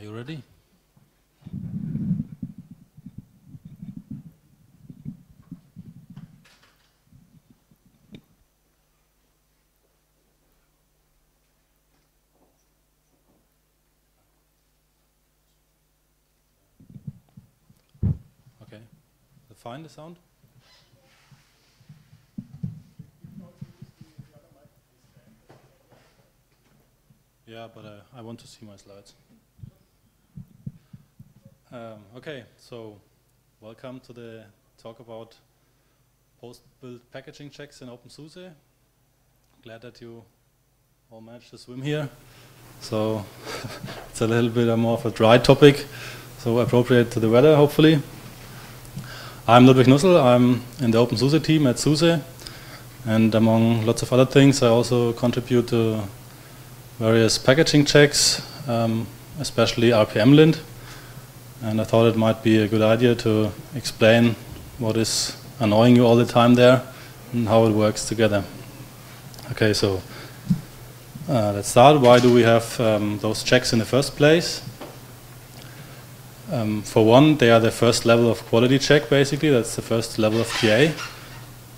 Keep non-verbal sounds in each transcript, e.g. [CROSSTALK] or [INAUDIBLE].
Are you ready? Okay. Fine, the sound? Yeah, but uh, I want to see my slides. Um, okay, so welcome to the talk about post-build packaging checks in OpenSUSE. Glad that you all managed to swim here. So [LAUGHS] it's a little bit more of a dry topic, so appropriate to the weather, hopefully. I'm Ludwig Nussel. I'm in the OpenSUSE team at SUSE, and among lots of other things, I also contribute to various packaging checks, um, especially RPMLint. And I thought it might be a good idea to explain what is annoying you all the time there and how it works together. Okay, so uh, let's start. Why do we have um, those checks in the first place? Um, for one, they are the first level of quality check, basically. That's the first level of QA.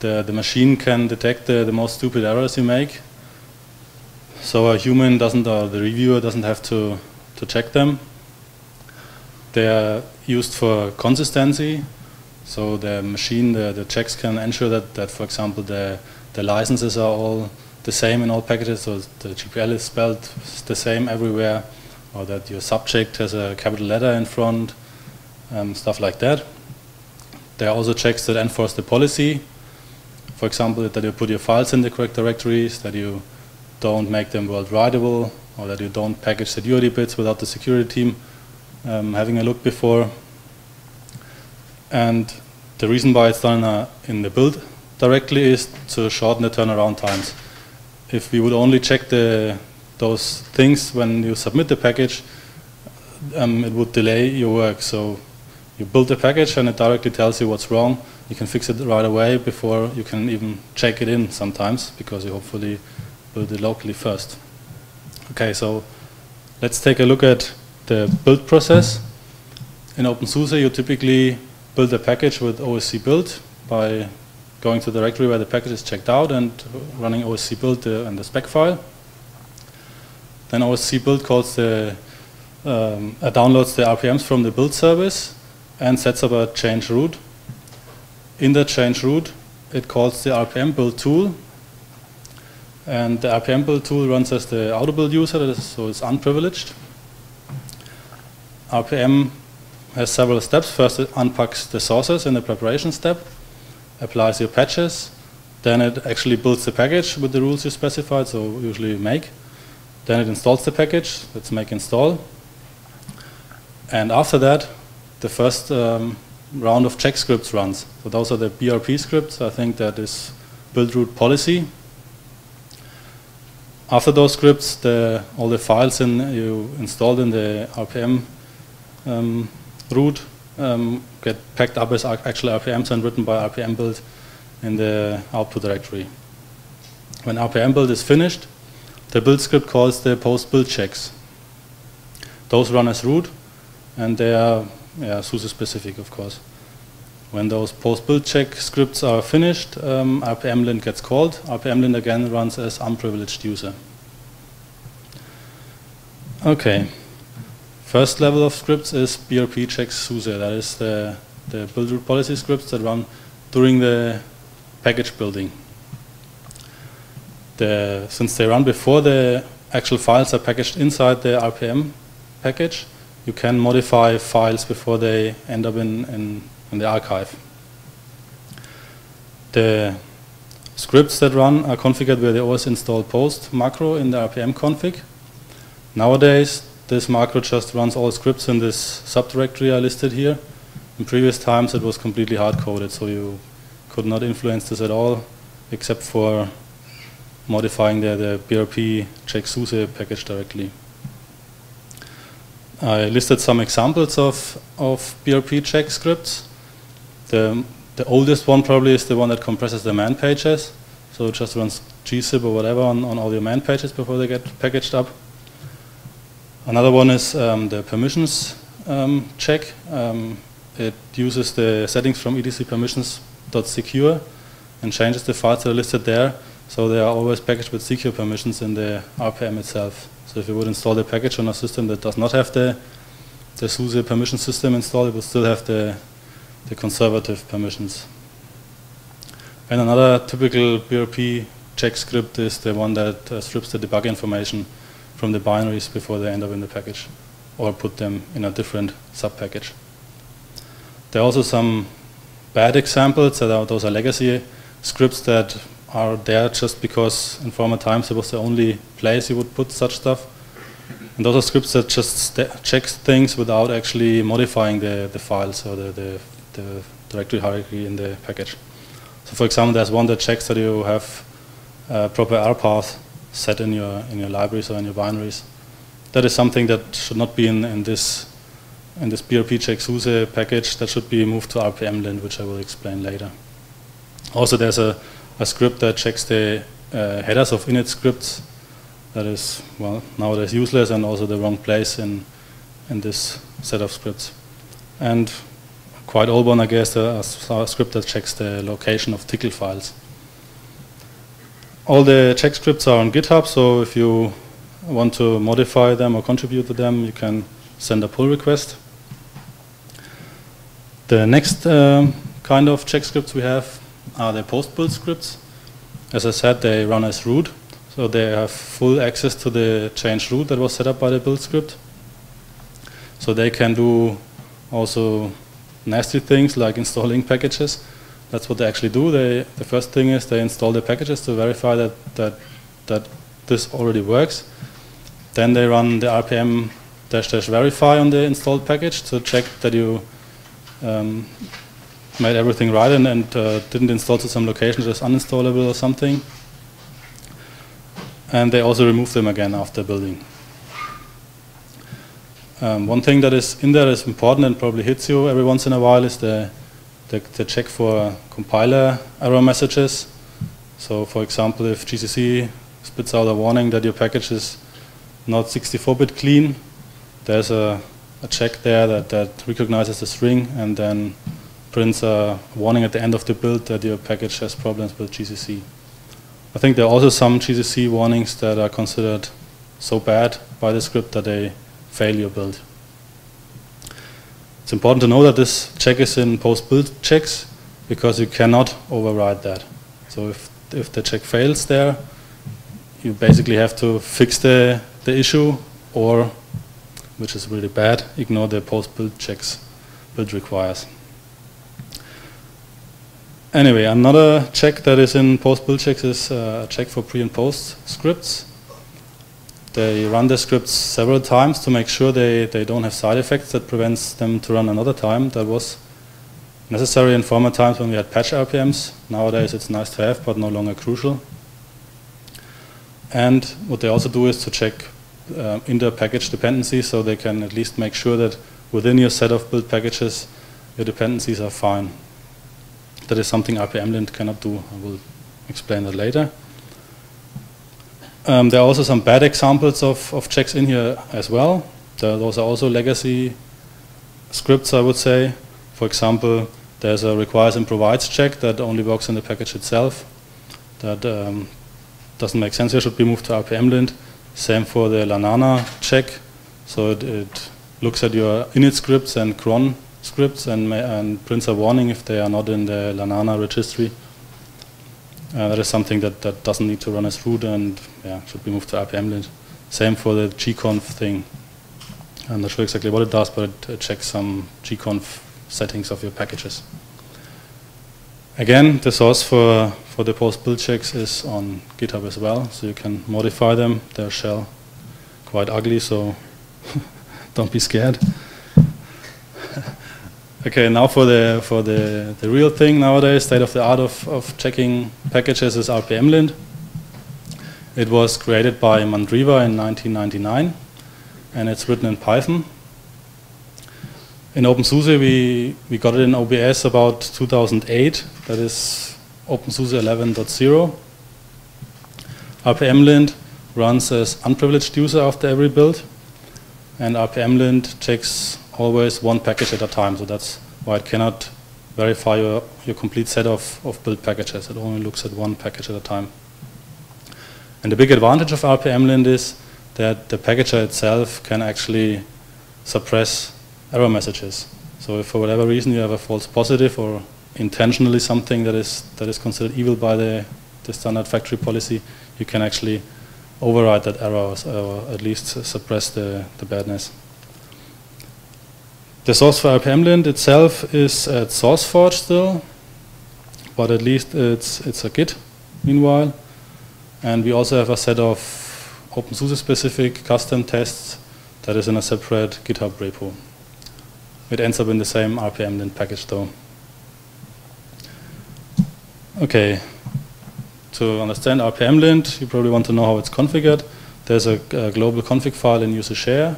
The, the machine can detect the, the most stupid errors you make so a human doesn't, or the reviewer doesn't have to, to check them. They are used for consistency. So the machine, the, the checks can ensure that, that, for example, the, the licenses are all the same in all packages, so the GPL is spelled the same everywhere, or that your subject has a capital letter in front, um, stuff like that. There are also checks that enforce the policy. For example, that you put your files in the correct directories, that you don't make them world writable or that you don't package security bits without the security team um, having a look before. And the reason why it's done uh, in the build directly is to shorten the turnaround times. If we would only check the, those things when you submit the package, um, it would delay your work. So you build the package and it directly tells you what's wrong. You can fix it right away before you can even check it in sometimes because you hopefully build it locally first. Okay, so let's take a look at the build process. In OpenSUSE, you typically build a package with OSC build by going to the directory where the package is checked out and running OSC build uh, and the spec file. Then OSC build calls the um, uh, downloads the RPMs from the build service and sets up a change root. In the change root, it calls the RPM build tool and the RPM build tool runs as the auto build user, so it's unprivileged. RPM has several steps. First, it unpacks the sources in the preparation step, applies your patches, then it actually builds the package with the rules you specified, so usually make. Then it installs the package, let's make install. And after that, the first um, round of check scripts runs. So those are the BRP scripts. I think that is build root policy after those scripts, the, all the files in, you installed in the RPM um, root um, get packed up as actual RPMs and written by RPM build in the output directory. When RPM build is finished, the build script calls the post build checks. Those run as root, and they are yeah, SUSE specific, of course. When those post build check scripts are finished, um, RPMLint gets called. RPMLint again runs as unprivileged user. Okay. First level of scripts is BRP checks SUSE. That is the, the build root policy scripts that run during the package building. The, since they run before the actual files are packaged inside the RPM package, you can modify files before they end up in, in in the archive. The scripts that run are configured with the OS install post macro in the RPM config. Nowadays, this macro just runs all scripts in this subdirectory I listed here. In previous times, it was completely hard-coded, so you could not influence this at all, except for modifying the, the BRP check SUSE package directly. I listed some examples of, of BRP check scripts. The, the oldest one probably is the one that compresses the man pages. So it just runs gzip or whatever on, on all your man pages before they get packaged up. Another one is um, the permissions um, check. Um, it uses the settings from etc permissions.secure and changes the files that are listed there. So they are always packaged with secure permissions in the RPM itself. So if you would install the package on a system that does not have the, the SUSE permission system installed, it would still have the, the conservative permissions. And another typical BRP check script is the one that uh, strips the debug information from the binaries before they end up in the package or put them in a different sub-package. There are also some bad examples that are, those are legacy scripts that are there just because in former times it was the only place you would put such stuff. And those are scripts that just check things without actually modifying the, the files or the, the, the directory hierarchy in the package. So for example, there's one that checks that you have a proper R path set in your, in your libraries or in your binaries. That is something that should not be in, in this in this BRP check SUSE package that should be moved to RPM lint, which I will explain later. Also, there's a, a script that checks the uh, headers of init scripts. That is, well, nowadays useless and also the wrong place in, in this set of scripts. And quite old one, I guess, a, a script that checks the location of Tcl files. All the check scripts are on GitHub, so if you want to modify them or contribute to them, you can send a pull request. The next um, kind of check scripts we have are the post-build scripts. As I said, they run as root, so they have full access to the change root that was set up by the build script. So they can do also nasty things like installing packages. That's what they actually do. They, the first thing is they install the packages to verify that, that, that this already works. Then they run the rpm dash dash verify on the installed package to check that you um, made everything right and, and uh, didn't install to some location that's uninstallable or something. And they also remove them again after building. Um, one thing that is in there is important and probably hits you every once in a while is the, the, the check for compiler error messages. So for example, if GCC spits out a warning that your package is not 64-bit clean, there's a, a check there that, that recognizes the string and then prints a warning at the end of the build that your package has problems with GCC. I think there are also some GCC warnings that are considered so bad by the script that they fail your build. It's important to know that this check is in post-build checks because you cannot override that. So if, if the check fails there, you basically have to fix the, the issue or which is really bad. Ignore the post-build checks build requires. Anyway, another check that is in post-build checks is uh, a check for pre and post scripts. They run the scripts several times to make sure they, they don't have side effects that prevents them to run another time. That was necessary in former times when we had patch RPMs. Nowadays it's nice to have, but no longer crucial. And what they also do is to check uh, in their package dependencies so they can at least make sure that within your set of build packages your dependencies are fine. That is something RPMLint cannot do. I will explain that later. Um, there are also some bad examples of, of checks in here as well. Those are also legacy scripts, I would say. For example, there's a requires and provides check that only works in the package itself. That um, doesn't make sense. Here should be moved to RPM lint. Same for the Lanana check. So it, it looks at your init scripts and cron scripts and, and, prints a warning if they are not in the Lanana registry. Uh, that is something that, that doesn't need to run as root and yeah, should be moved to RPMLint. Same for the gconf thing. I'm not sure exactly what it does, but it, checks some gconf settings of your packages. Again, the source for, for the post build checks is on GitHub as well, so you can modify them. They're shell quite ugly, so [LAUGHS] don't be scared. [LAUGHS] okay, now for the for the, the real thing nowadays, state of the art of, of checking packages is RPMLint. It was created by Mandriva in 1999, and it's written in Python in OpenSUSE, we, we got it in OBS about 2008. That is OpenSUSE 11.0. RPMLint runs as unprivileged user after every build. and rpmlint checks always one package at a time. So that's why it cannot verify your, your complete set of, of build packages. It only looks at one package at a time. And the big advantage of rpmlint is that the packager itself can actually suppress error messages. So if for whatever reason you have a false positive or intentionally something that is that is considered evil by the, the standard factory policy, you can actually override that error or at least suppress the, the badness. The source for rpmlint itself is at SourceForge still, but at least it's it's a Git meanwhile. And we also have a set of OpenSUSE specific custom tests that is in a separate GitHub repo. It ends up in the same rpmlint package though. Okay, to understand rpmlint, you probably want to know how it's configured. There's a, a global config file in user share,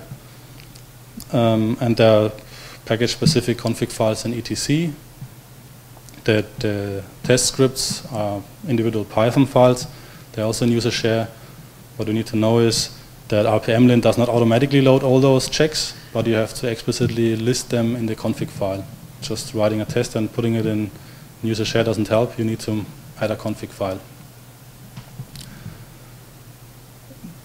um, and there are package-specific config files in etc. The, the test scripts are individual Python files. They're also in user share. What you need to know is that rpmlint does not automatically load all those checks, but you have to explicitly list them in the config file. Just writing a test and putting it in user share doesn't help. You need to add a config file.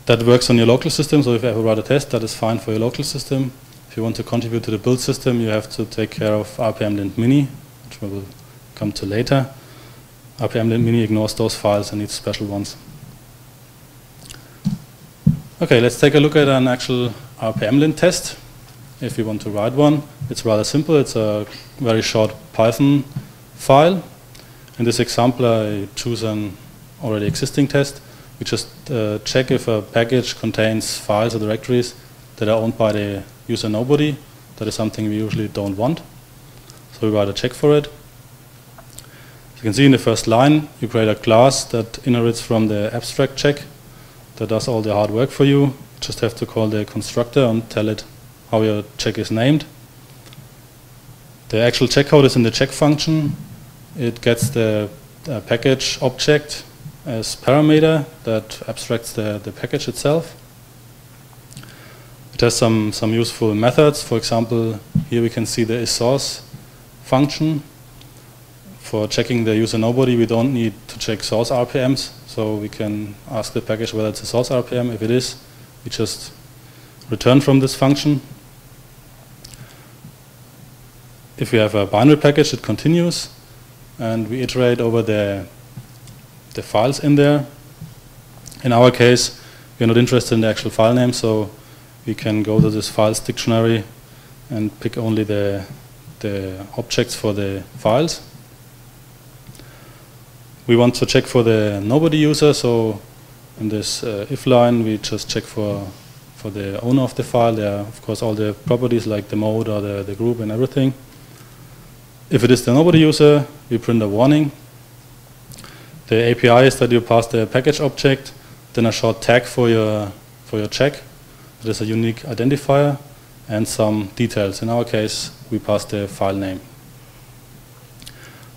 That works on your local system, so if you ever write a test, that is fine for your local system. If you want to contribute to the build system, you have to take care of RPM lint mini, which we will come to later. RPM lint mini ignores those files and needs special ones. Okay, let's take a look at an actual RPM lint test. If you want to write one, it's rather simple. It's a very short Python file. In this example, I choose an already existing test. We just uh, check if a package contains files or directories that are owned by the user nobody. That is something we usually don't want. So we write a check for it. As you can see in the first line, you create a class that inherits from the abstract check that does all the hard work for you. Just have to call the constructor and tell it how your check is named. The actual check code is in the check function. It gets the uh, package object as parameter that abstracts the, the package itself. Has some, some useful methods. For example, here we can see the isSource function. For checking the user nobody, we don't need to check source RPMs, so we can ask the package whether it's a source RPM. If it is, we just return from this function. If we have a binary package, it continues, and we iterate over the the files in there. In our case, we're not interested in the actual file name, so we can go to this files dictionary and pick only the, the objects for the files. We want to check for the nobody user, so in this uh, if line, we just check for for the owner of the file. There are, of course, all the properties like the mode or the, the group and everything. If it is the nobody user, we print a warning the API is that you pass the package object, then a short tag for your for your check. That is a unique identifier and some details. In our case, we pass the file name.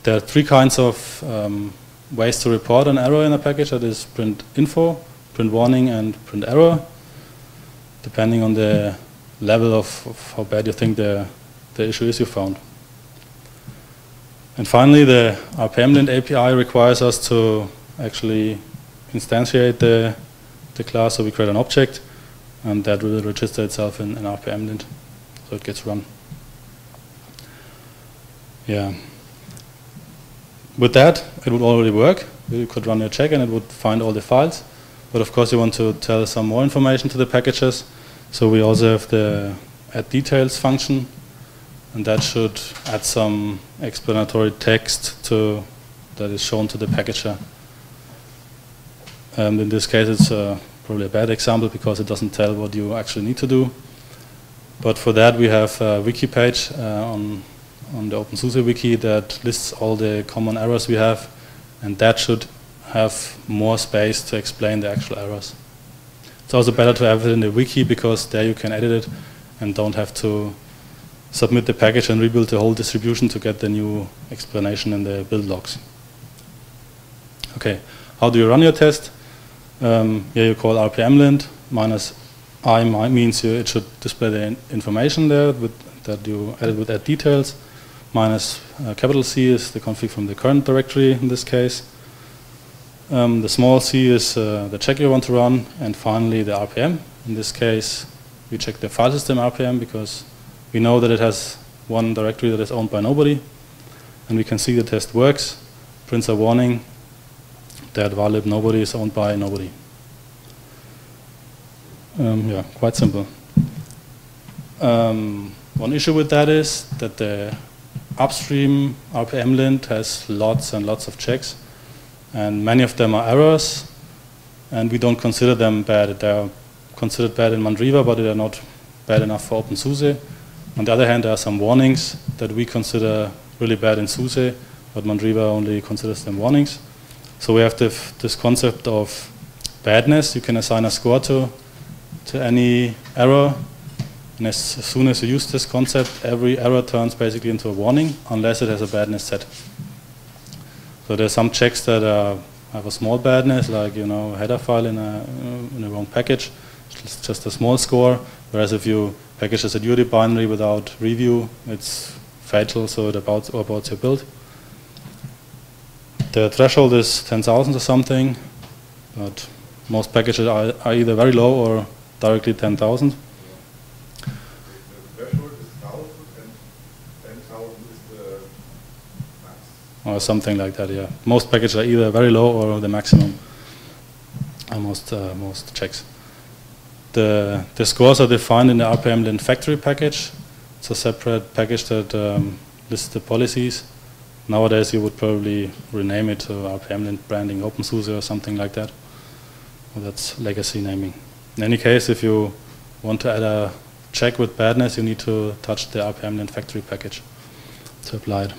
There are three kinds of um, ways to report an error in a package. That is print info, print warning, and print error, depending on the level of, of how bad you think the, the issue is you found. And finally, the rpmlint API requires us to actually instantiate the, the class, so we create an object, and that will register itself in, in rpmlint, so it gets run. Yeah. With that, it would already work. You could run your check and it would find all the files. But of course, you want to tell some more information to the packages. So we also have the add details function and that should add some explanatory text to that is shown to the packager. And in this case, it's uh, probably a bad example because it doesn't tell what you actually need to do. But for that, we have a wiki page uh, on on the OpenSUSE wiki that lists all the common errors we have, and that should have more space to explain the actual errors. It's also better to have it in the wiki because there you can edit it and don't have to submit the package and rebuild the whole distribution to get the new explanation in the build logs. Okay, how do you run your test? Um, here you call RPM lint minus I means you, it should display the information there with, that you added with add details. Minus uh, capital C is the config from the current directory in this case. Um, the small c is uh, the check you want to run, and finally the RPM. In this case, we check the file system RPM because we know that it has one directory that is owned by nobody, and we can see the test works. Prints a warning that valid nobody is owned by nobody. Um, yeah, quite simple. Um, one issue with that is that the upstream RPM lint has lots and lots of checks, and many of them are errors, and we don't consider them bad. They're considered bad in Mandriva, but they're not bad enough for OpenSUSE. On the other hand, there are some warnings that we consider really bad in SUSE, but Mandriva only considers them warnings. So we have this concept of badness. You can assign a score to, to any error. And as, as soon as you use this concept, every error turns basically into a warning, unless it has a badness set. So there's some checks that uh, have a small badness, like you know, a header file in a, in a wrong package. It's just a small score. Whereas if you package a security binary without review, it's fatal, so it about, about your build. The threshold is 10,000 or something, but most packages are, are either very low or directly 10,000. or something like that. Yeah, most packages are either very low or the maximum. Most uh, most checks. The the scores are defined in the RPM lint factory package. It's a separate package that um, lists the policies. Nowadays, you would probably rename it to RPM branding OpenSUSE or something like that. Well, that's legacy naming. In any case, if you want to add a check with badness, you need to touch the RPM factory package to apply it.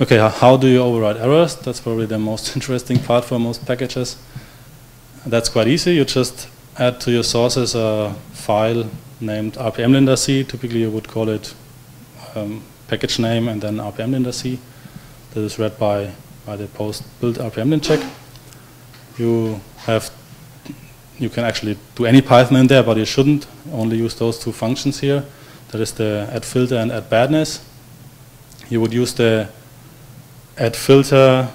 Okay, how do you override errors? That's probably the most [LAUGHS] interesting part for most packages. That's quite easy. You just add to your sources a file named rpmlintrc. Typically, you would call it um, package name and then rpmlintrc. That is read by, by the post build rpmlint check. You have you can actually do any Python in there, but you shouldn't. Only use those two functions here. That is the add filter and add badness. You would use the add filter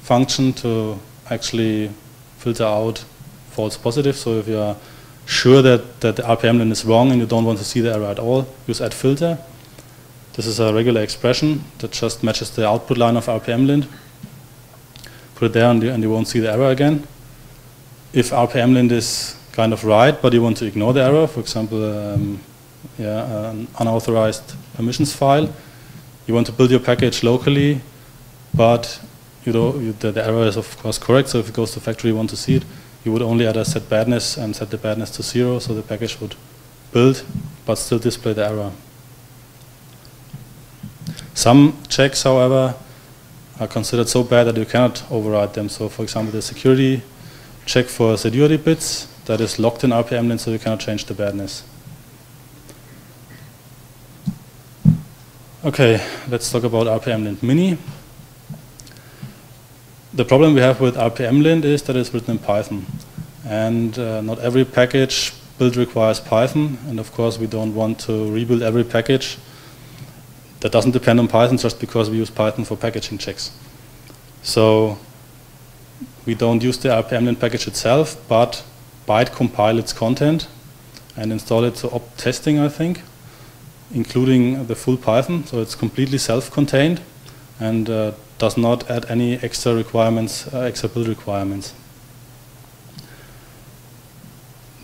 function to actually filter out false positive. So if you're sure that, that the RPM lint is wrong and you don't want to see the error at all, use add filter. This is a regular expression that just matches the output line of RPM lint. Put it there and you, and you won't see the error again. If RPM lint is kind of right, but you want to ignore the error, for example, um, yeah, an unauthorized permissions file, you want to build your package locally but you know you, the, the, error is of course correct. So if it goes to factory, you want to see it, you would only add a set badness and set the badness to zero, so the package would build, but still display the error. Some checks, however, are considered so bad that you cannot override them. So, for example, the security check for security bits that is locked in RPM lint, so you cannot change the badness. Okay, let's talk about RPM lint mini the problem we have with rpmlint is that it's written in Python. And uh, not every package build requires Python. And of course, we don't want to rebuild every package that doesn't depend on Python just because we use Python for packaging checks. So we don't use the rpmlint package itself, but byte compile its content and install it to opt testing, I think, including the full Python. So it's completely self-contained and uh, does not add any extra requirements, uh, extra build requirements.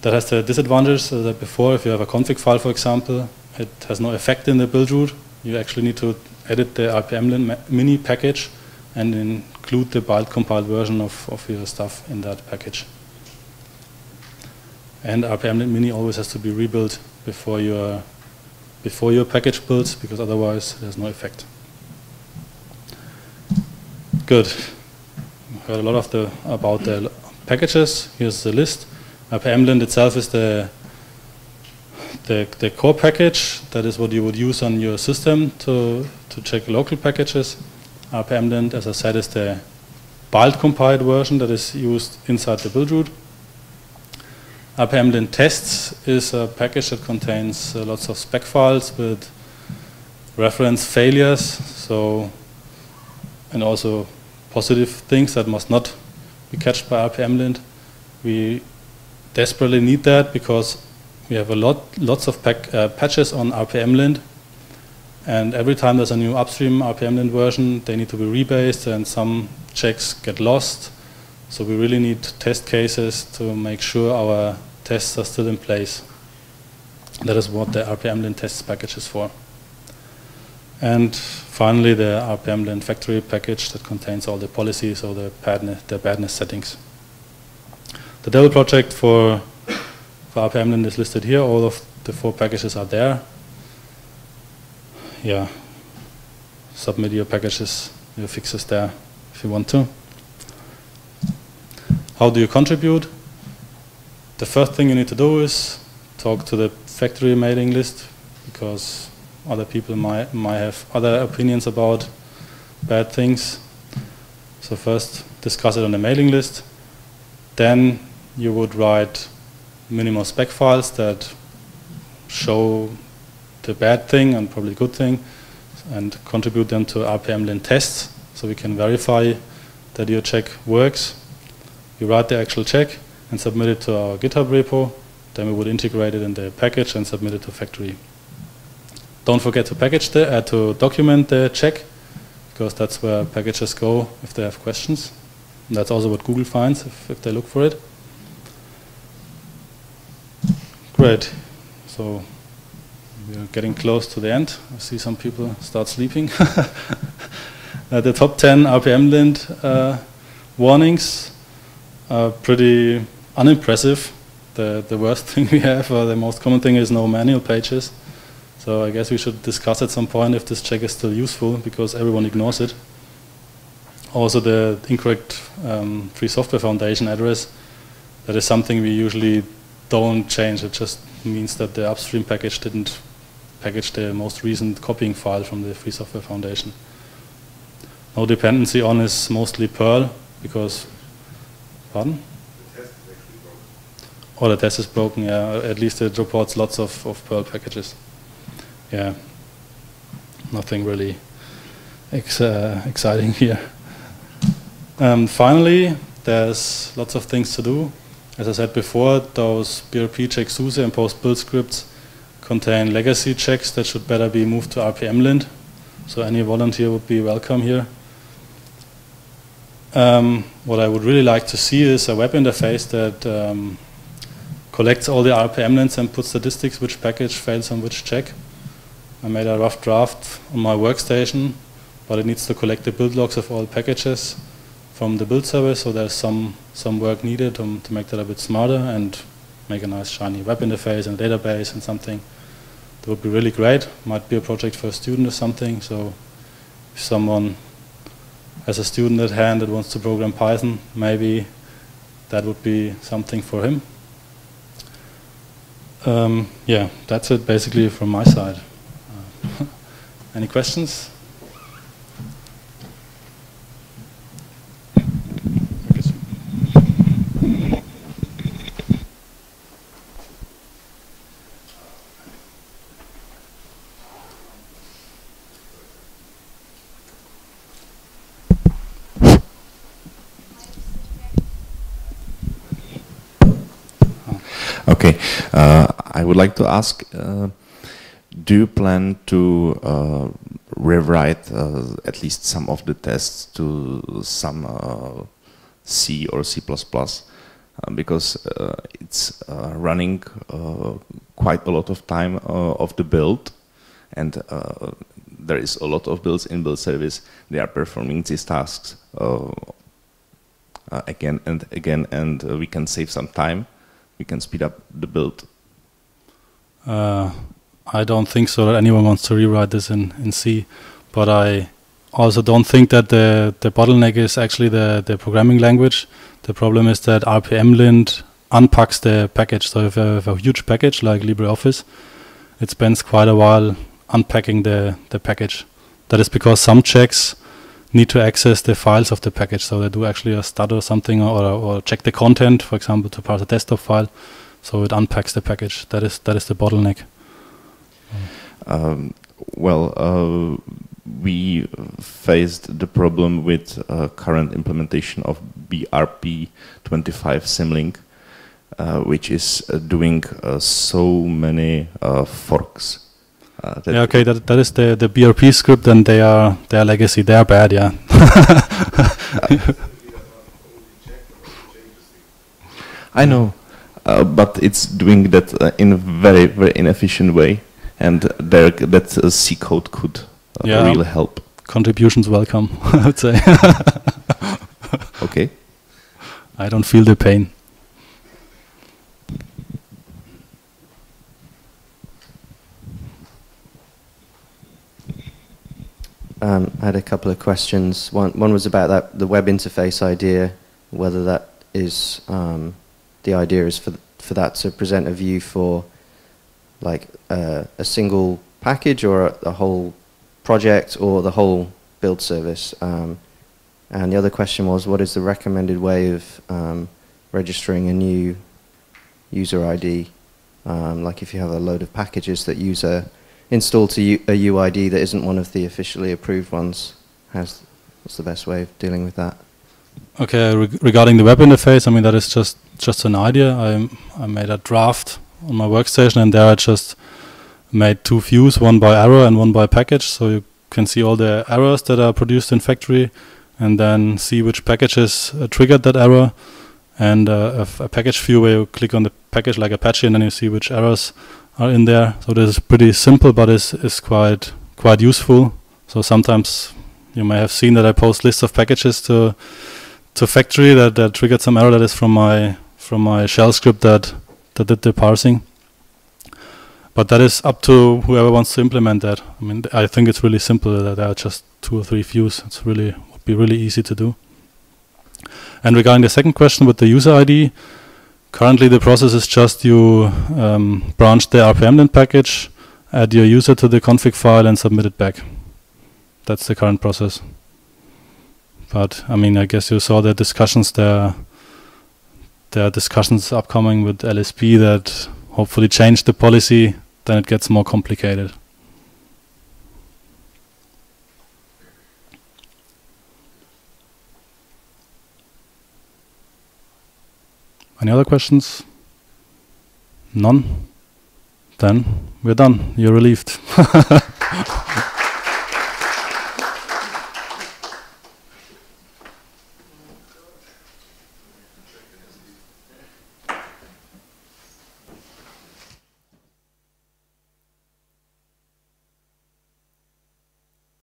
That has the disadvantage that before, if you have a config file, for example, it has no effect in the build root. You actually need to edit the rpmlint mini package and include the byte compiled version of, of your stuff in that package. And rpmlint mini always has to be rebuilt before your before your package builds because otherwise there's no effect. Good. Heard a lot of the about the packages. Here's the list. rpmlint itself is the, the the core package. That is what you would use on your system to to check local packages. rpmlint, as I said, is the byte compiled version that is used inside the build root. rpmlint tests is a package that contains uh, lots of spec files with reference failures, so and also positive things that must not be catched by rpmlint. We desperately need that because we have a lot, lots of pack, uh, patches on rpmlint, and every time there's a new upstream rpmlint version, they need to be rebased, and some checks get lost. So we really need test cases to make sure our tests are still in place. That is what the rpmlint tests package is for. And finally, the rpmlint factory package that contains all the policies or the badness, the badness settings. The Devel project for, for rpmlint is listed here. All of the four packages are there. Yeah, submit your packages, your fixes there if you want to. How do you contribute? The first thing you need to do is talk to the factory mailing list because other people might, might have other opinions about bad things. So first discuss it on the mailing list. Then you would write minimal spec files that show the bad thing and probably good thing and contribute them to RPM lint tests so we can verify that your check works. You write the actual check and submit it to our GitHub repo. Then we would integrate it in the package and submit it to factory. Don't forget to package the, uh, to document the check, because that's where packages go if they have questions. And that's also what Google finds if, if they look for it. Great. So we're getting close to the end. I see some people start sleeping. [LAUGHS] uh, the top 10 rpmlint uh, warnings are pretty unimpressive. The, the worst [LAUGHS] thing we have, or the most common thing, is no manual pages. So I guess we should discuss at some point if this check is still useful because everyone ignores it. Also the incorrect um, Free Software Foundation address, that is something we usually don't change. It just means that the upstream package didn't package the most recent copying file from the Free Software Foundation. No dependency on is mostly Perl because, pardon? The test is broken. Oh, the test is broken, yeah. At least it reports lots of, of Perl packages yeah, nothing really ex uh, exciting here. Um, finally, there's lots of things to do. As I said before, those BRP check SUSE and post build scripts contain legacy checks that should better be moved to RPM lint. So any volunteer would be welcome here. Um, what I would really like to see is a web interface that um, collects all the rpmlints and puts statistics which package fails on which check. I made a rough draft on my workstation, but it needs to collect the build logs of all packages from the build service, so there's some, some work needed um, to make that a bit smarter and make a nice shiny web interface and database and something. That would be really great. Might be a project for a student or something, so if someone has a student at hand that wants to program Python, maybe that would be something for him. Um, yeah, that's it basically from my side. [LAUGHS] Any questions? Okay, uh, I would like to ask uh, do you plan to uh, rewrite uh, at least some of the tests to some uh, C or C++? Uh, because uh, it's uh, running quite a lot of time of the build and there is a lot of builds in build service. They are performing these tasks again and again and we can save some time. We can speed up the build. Uh, I don't think so that anyone wants to rewrite this in, in C, but I also don't think that the, the bottleneck is actually the, the programming language. The problem is that RPM lint unpacks the package. So if you have a huge package like LibreOffice, it spends quite a while unpacking the, the package. That is because some checks need to access the files of the package. So they do actually a std or something or, or check the content, for example, to parse a desktop file. so it unpacks the package. That is that is the bottleneck. Um, well, uh, we faced the problem with uh, current implementation of BRP25 Symlink, uh, which is uh, doing uh, so many uh, yeah, okay, that that is the the BRP script, and they are their legacy. They are bad, yeah. [LAUGHS] I know, but it's doing that in a very very inefficient way and there that uh, C code could uh, yeah. really help. Contributions welcome, [LAUGHS] I would say. [LAUGHS] okay. I don't feel the pain. Um, I had a couple of questions. One, one was about that the web interface idea, whether that is um, the idea is for for that to present a view for like uh, a single package or a, a, whole project or the whole build service? Um, and the other question was, what is the recommended way of um, registering a new user ID? Um, like if you have a load of packages that use a install to U a UID that isn't one of the officially approved ones, how's, what's the best way of dealing with that? Okay, regarding the web interface, I mean that is just just an idea. I I made a draft on my workstation, and there I just made two views, one by error and one by package, so you can see all the errors that are produced in factory, and then see which packages uh, triggered that error, and uh, a, a package view where you click on the package like Apache, and then you see which errors are in there. So this is pretty simple, but is is quite quite useful. So sometimes you may have seen that I post lists of packages to to factory that, that triggered some error that is from my from my shell script that that did the parsing. But that is up to whoever wants to implement that. I mean, I think it's really simple. That there are just two or three views. It's really would be really easy to do. And regarding the second question with the user ID, currently the process is just you um, branch the rpmlint package, add your user to the config file, and submit it back. That's the current process. But I mean, I guess you saw the discussions there there are discussions upcoming with LSP that hopefully change the policy, then it gets more complicated. Any other questions? None? Then we're done. You're relieved. [LAUGHS]